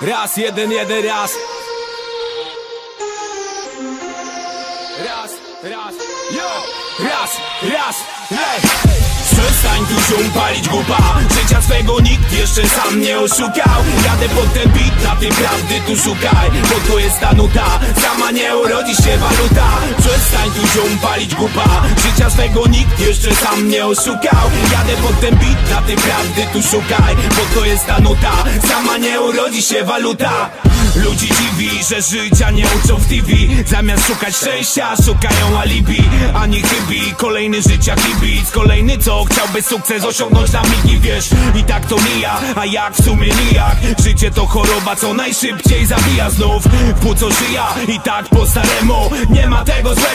Raz, jeden, jeden, raz. Raz, raz, yo. Raz, raz, lej Przestań tu się palić głupa. Życia swego nikt jeszcze sam nie oszukał. Jadę pod ten beat, na tej prawdy tu szukaj Bo to jest ta nuta, sama nie urodzi się waluta. Przestań tu się palić głupa Życia swego nikt jeszcze sam nie oszukał. Jadę pod ten beat, na tej prawdy tu szukaj Bo to jest ta nuta, sama nie urodzi się waluta. Ludzi dziwi, że życia nie uczą w TV Zamiast szukać szczęścia, szukają alibi. Ani chybi, kolejny życia kibic. Kolejny co chciałby sukces osiągnąć na migi, wiesz I tak to mija, a jak w sumie nijak. Życie to choroba, co najszybciej zabija znów. Płuco żyja i tak po staremu. Nie ma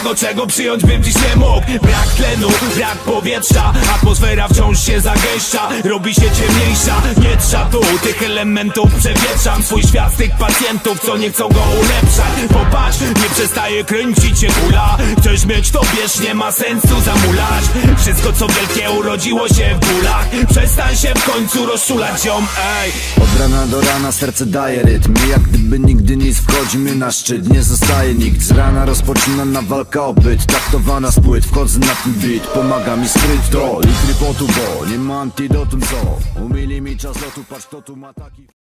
złego, czego przyjąć bym dziś nie mógł. Brak tlenu, brak powietrza Atmosfera wciąż się zagęszcza. Robi się ciemniejsza, nie trzeba tu. Tych elementów Przewietrzam swój świat z tych pacjentów, co nie chcą go ulepszać. Popatrz, nie przestaje kręcić się kula Chcesz mieć to bierz, nie ma sensu zamulać. Wszystko co wielkie urodziło się w bólach. Przestań się w końcu rozczulać ziom, ej. Od rana do rana serce daje rytm. Jak gdyby nigdy nic wchodzimy na szczyt Nie zostaje nikt. Z rana rozpoczynana walka o byt Taktowana z płyt, wchodzę na ten beat Pomaga mi skryć to. Litry potu, bo nie ma antidotum co? Umili mi czas lotu, patrz kto tu ma taki